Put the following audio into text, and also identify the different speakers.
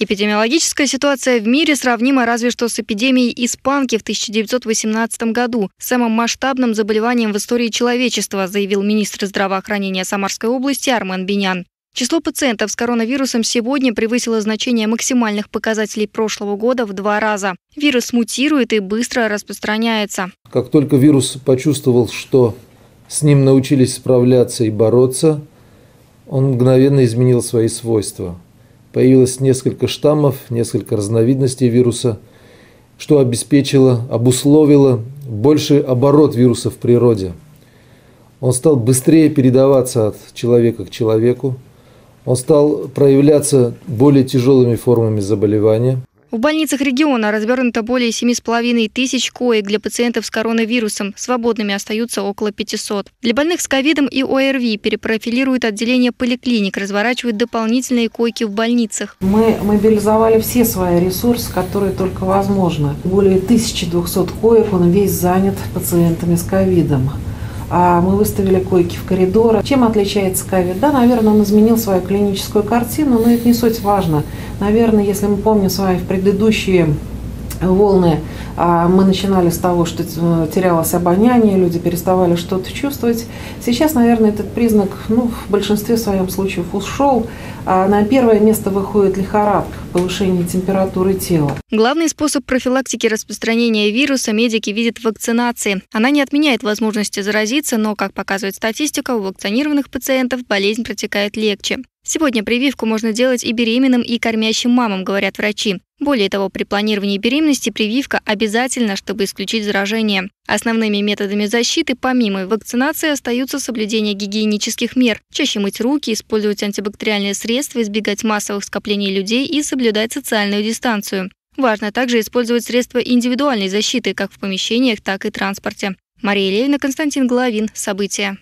Speaker 1: Эпидемиологическая ситуация в мире сравнима разве что с эпидемией испанки в 1918 году, самым масштабным заболеванием в истории человечества, заявил министр здравоохранения Самарской области Армен Бинян. Число пациентов с коронавирусом сегодня превысило значение максимальных показателей прошлого года в два раза. Вирус мутирует и быстро распространяется.
Speaker 2: Как только вирус почувствовал, что с ним научились справляться и бороться, он мгновенно изменил свои свойства. Появилось несколько штаммов, несколько разновидностей вируса, что обеспечило, обусловило больший оборот вируса в природе. Он стал быстрее передаваться от человека к человеку, он стал проявляться более тяжелыми формами заболевания.
Speaker 1: В больницах региона развернуто более 7,5 тысяч коек для пациентов с коронавирусом. Свободными остаются около 500. Для больных с ковидом и ОРВИ перепрофилируют отделение поликлиник, разворачивают дополнительные койки в больницах.
Speaker 3: Мы мобилизовали все свои ресурсы, которые только возможно. Более 1200 коек, он весь занят пациентами с ковидом мы выставили койки в коридор. Чем отличается ковид? Да, наверное, он изменил свою клиническую картину, но это не суть важно. Наверное, если мы помним с вами в предыдущие волны а, мы начинали с того, что э, терялось обоняние, люди переставали что-то чувствовать. Сейчас, наверное, этот признак ну, в большинстве своем случаев ушел. А на первое место выходит лихорадка, повышение температуры тела.
Speaker 1: Главный способ профилактики распространения вируса медики видят в вакцинации. Она не отменяет возможности заразиться, но, как показывает статистика, у вакцинированных пациентов болезнь протекает легче. Сегодня прививку можно делать и беременным, и кормящим мамам, говорят врачи. Более того, при планировании беременности прививка обязательна, чтобы исключить заражение. Основными методами защиты помимо вакцинации остаются соблюдение гигиенических мер, чаще мыть руки, использовать антибактериальные средства, избегать массовых скоплений людей и соблюдать социальную дистанцию. Важно также использовать средства индивидуальной защиты как в помещениях, так и транспорте. Мария Левина, Константин Головин. События.